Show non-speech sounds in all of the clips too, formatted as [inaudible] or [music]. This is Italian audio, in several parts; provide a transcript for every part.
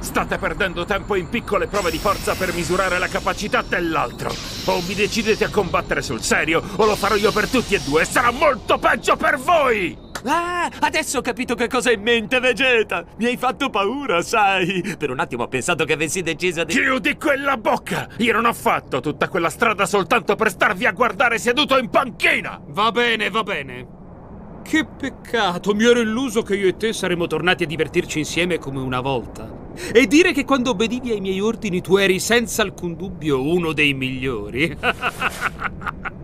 State perdendo tempo in piccole prove di forza per misurare la capacità dell'altro. O vi decidete a combattere sul serio, o lo farò io per tutti e due. Sarà molto peggio per voi! Ah, adesso ho capito che cosa hai in mente, Vegeta! Mi hai fatto paura, sai! Per un attimo ho pensato che avessi deciso di... Chiudi quella bocca! Io non ho fatto tutta quella strada soltanto per starvi a guardare seduto in panchina! Va bene, va bene. Che peccato, mi ero illuso che io e te saremmo tornati a divertirci insieme come una volta. E dire che quando obbedivi ai miei ordini tu eri senza alcun dubbio uno dei migliori. [laughs]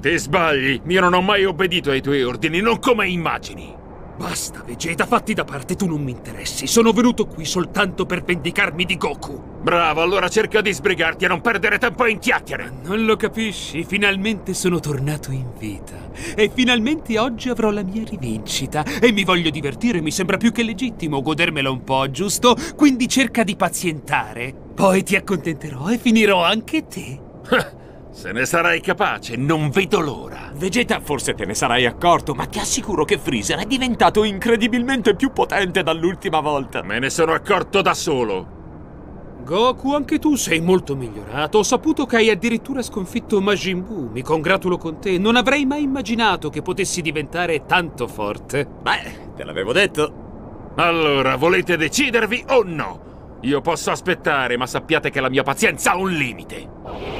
Ti sbagli, io non ho mai obbedito ai tuoi ordini, non come immagini. Basta, Vegeta, fatti da parte, tu non mi interessi. Sono venuto qui soltanto per vendicarmi di Goku. Bravo, allora cerca di sbrigarti e non perdere tempo in chiacchiere. Non lo capisci? Finalmente sono tornato in vita. E finalmente oggi avrò la mia rivincita. E mi voglio divertire, mi sembra più che legittimo godermela un po', giusto? Quindi cerca di pazientare. Poi ti accontenterò e finirò anche te. Se ne sarai capace, non vedo l'ora. Vegeta, forse te ne sarai accorto, ma ti assicuro che Freezer è diventato incredibilmente più potente dall'ultima volta. Me ne sono accorto da solo. Goku, anche tu sei molto migliorato. Ho saputo che hai addirittura sconfitto Majin Buu. Mi congratulo con te. Non avrei mai immaginato che potessi diventare tanto forte. Beh, te l'avevo detto. Allora, volete decidervi o no? Io posso aspettare, ma sappiate che la mia pazienza ha un limite.